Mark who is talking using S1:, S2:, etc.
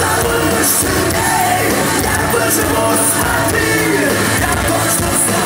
S1: тобой сильнее Я выживу, смотри, я точно знаю